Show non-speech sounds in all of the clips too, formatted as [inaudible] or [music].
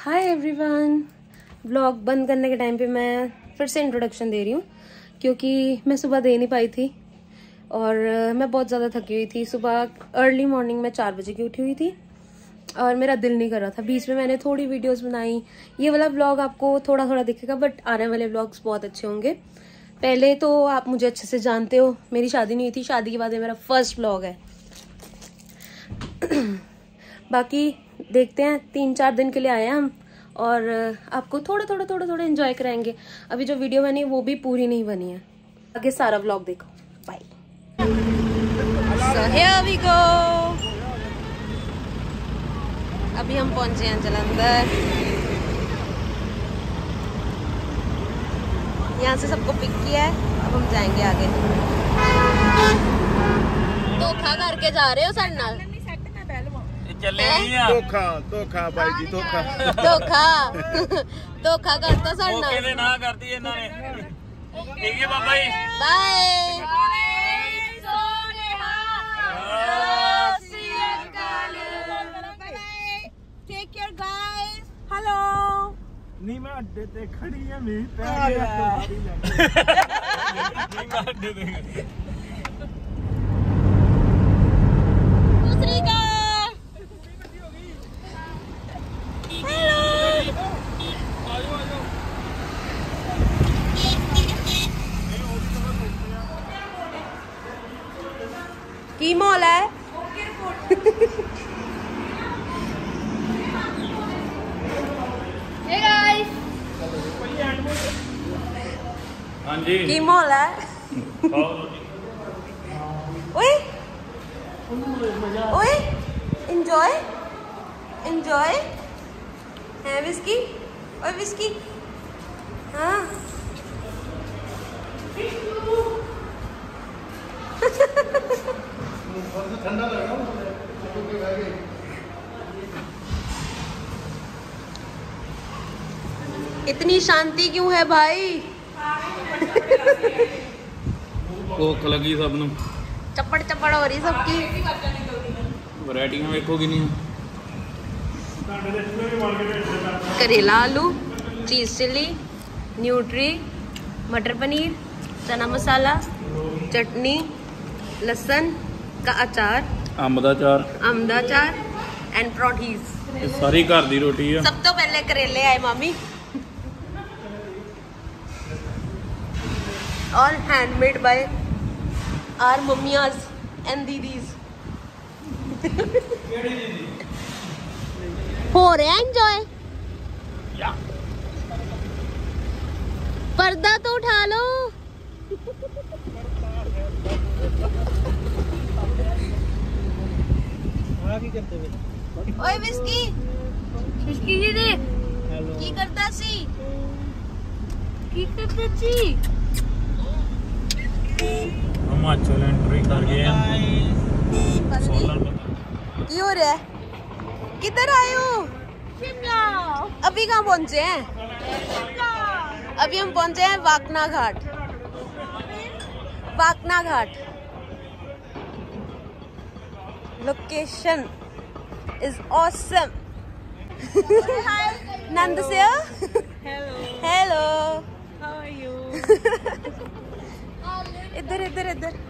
Hi everyone vlog बंद करने के टाइम पे मैं फिर से इंट्रोडक्शन दे रही हूँ, क्योंकि मैं सुबह दे नहीं पाई थी और मैं बहुत ज़्यादा थकी हुई थी। सुबह अर्ली मॉर्निंग में चार बजे की उठी हुई थी और मेरा दिल नहीं कर रहा था। बीच में मैंने थोड़ी वीडियोस बनाई। ये वाला ब्लॉग आपको थोड़ा थोड़ा दिखेगा बट आने वाले ब्लॉग्स बहुत अच्छे होंगे। पहले तो आप मुझे अच्छे से जानते हो, मेरी शादी नहीं हुई थी। शादी के बाद मेरा फ़र्स्ट ब्लॉग है। बाकी देखते हैं, तीन चार दिन के लिए आए हैं हम और आपको थोड़ा थोड़ा थोड़ा थोड़ा एंजॉय कराएँगे। अभी जो वीडियो बनी, वो भी पूरी नहीं बनी है। आगे सारा ब्लॉग देखो। बाय so अभी हम पहुँचे हैं जलंधर। यहाँ से सबको पिक किया है। अब हम जाएँगे आगे। धोखा करके जा रहे हो साढ़े ਧੋਖਾ ਧੋਖਾ [laughs] ਧੋਖਾ ਕਰਤਾ ਸਾਡੇ ਉਹ ਨਾਲ ਕਹਿੰਦੇ ਨਾ ਕਰਦੀ ਇਹਨਾਂ ਨੇ ਠੀਕ ਹੈ Baba ji bye Take care, guys. Hello. ਨਹੀਂ ਮੈਂ ਅੱਡੇ ਤੇ ਖੜੀ ਆ ਮੀਂਹ ਪੈ ਆ ਗਿਆ ਨਹੀਂ ਕਰਦੇ ਦੇ दूसरी हाँ की मोल है ओए ओए एंजॉय एंजॉय है विस्की और विस्की हाँ ठंडा इतनी शांति क्यों है भाई ਭੁੱਖ ਲੱਗੀ ਸਭ ਨੂੰ चप्पड़ चप्पड़ हो रही सबकी ਵੈਰਾਈਟੀਆਂ ਵੇਖੋ ਕਿੰਨੀਆਂ करेला आलू चीज चिल्ली न्यूट्री मटर पनीर चना मसाला चटनी लहसुन का अचार ਅੰਬ ਦਾ ਚਾਰ अम का अचार एंड परोठीज ਇਹ ਸਾਰੀ ਘਰ ਦੀ ਰੋਟੀ ਆ सब तो पहले करेले आए मामी all handmade by our मम्मियाज and दीदीज हो रहे है एंजॉय पर्दा तो उठा लो। ओए विस्की। विस्की जी देख की करता सी? की करता सी? की हो। रहा है। किधर आए हो? Shimla. अभी कहाँ पहुँचे हैं? अभी हम पहुँचे हैं Wakna Ghat. Wakna Ghat. Location is awesome नंद से. हेलो How [laughs] इधर इधर इधर।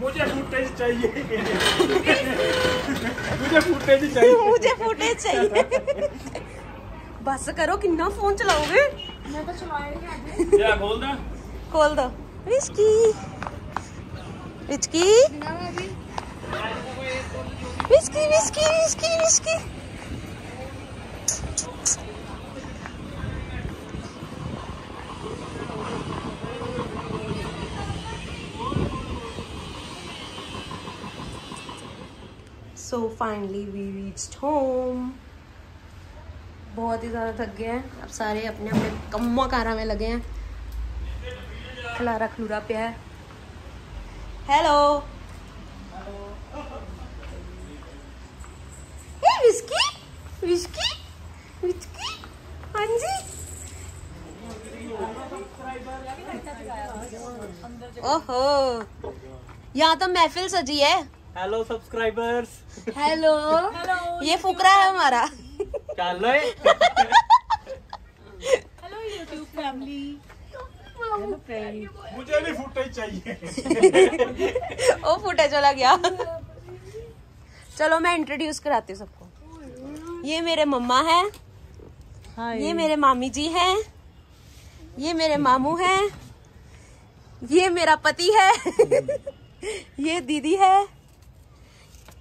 मुझे फुटेज चाहिए। मुझे फुटेज चाहिए। मुझे फुटेज चाहिए। बस करो कितना फ़ोन चलाओगे? मैं तो चलाया खोल दो। खोल दो। Risky risky risky risky risky risky so finally we reached home बहुत ही ज़्यादा थक गए हैं। अब सारे अपने अपने कम्मा कारा में लगे हैं। खलारा खलूरा पे है। हेलो विस्की विस्की विस्की हाँ जी ओहो। यहाँ तो महफिल सजी है। हेलो सब्सक्राइबर्स हेलो ये फुकरा है हमारा। चलो मुझे भी फुटेज चाहिए। ओ फुटे चला गया। चलो मैं इंट्रोड्यूस कराती हूँ सबको। ये मेरे मम्मा है। ये मेरे मामी जी हैं। ये मेरे मामू हैं। ये मेरा पति है। ये दीदी है।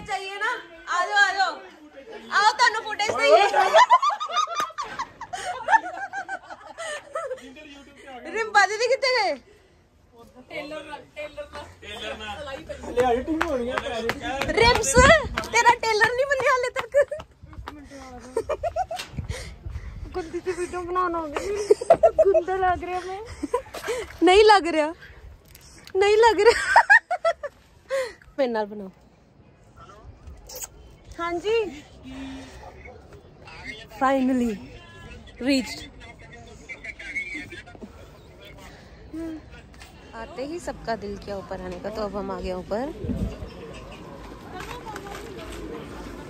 फुटेज चाहिए ना? आ जाओ आ जाओ आओ तानो फुटेज चाहिए। रिम्पा दीदी कितने गए? एडिटिंग होनी है रिम्स तेरा टेलर नहीं बने हाले तक। गंदी सी वीडियो बनाना होगी। गंदा लग रहा मैं नहीं लग रहा। नहीं लग रहा। मेरे नाल बनाओ। हाँ जी। फाइनली रीच्ड आते ही सबका दिल किया ऊपर आने का तो अब हम आ गए ऊपर।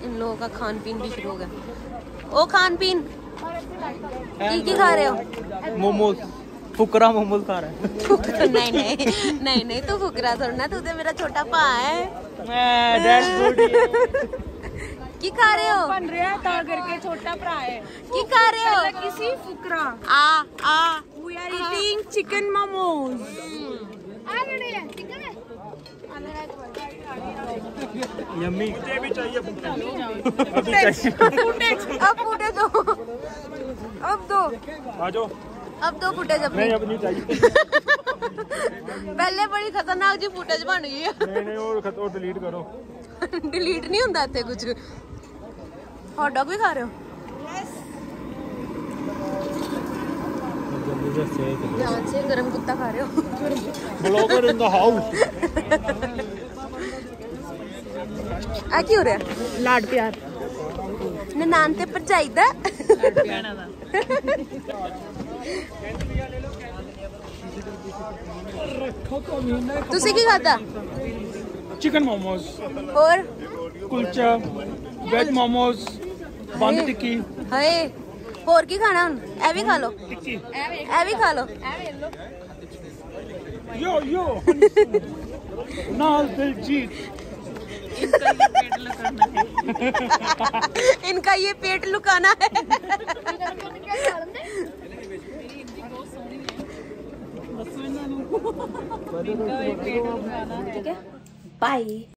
इन लोगों का खान पीन भी शुरू हो गया। ओ खान पीन की की खा रहे हो? मोमोज। फुकरा मोमोज खा रहा है। नहीं नहीं नहीं नहीं तू फुकरा थोड़ा ना तू तो मेरा छोटा पा है। [laughs] डैड गुड की खा रहे हो बन ਰਿਹਾ ਤਾਂ ਕਰਕੇ ਛੋਟਾ ਭਰਾ ਹੈ की खा रहे हो ਕਿਸੇ ਫੁਕਰਾ आ आ we are eating chicken momos आ रहे हैं ठीक है यम्मी मुझे भी चाहिए [laughs] अब फुटे दो अब दो आ जाओ अब दो फुटेज अपनी नहीं अब नहीं चाहिए [laughs] पहले बड़ी खतरनाक जी फुटेज बन गई है नहीं नहीं और खत और डिलीट करो [laughs] डिलीट नहीं ਹੁੰਦਾ ਇੱਥੇ ਕੁਝ ਹੌਟ ਡੌਗ ਵੀ ਖਾ ਰਹੇ ਹੋ ध्यान से गरम कुत्ता खा रहे हो ब्लॉगर इन द हाउस ਆ ਕੀ ਹੋ ਰਿਹਾ ਲਾਡ ਪਿਆਰ ਨਨਾਨ ਤੇ ਭਰਜਾਈ ਦਾ ਪਿਆਣਾ ਦਾ ਤੁਸੀਂ ਕੀ ਖਾਦਾ चिकन मोमोज ਹੋਰ कुलचा वेज मोमोज बंद टिक्की ਹਾਏ ਹੋਰ ਕੀ ਖਾਣਾ ਹੁਣ ਇਹ ਵੀ ਖਾ ਲਓ टिक्की ਇਹ ਵੀ ਖਾ ਲਓ यो यो नाल दिलजीत इनका ये पेट लुकाना है ठीक है बाय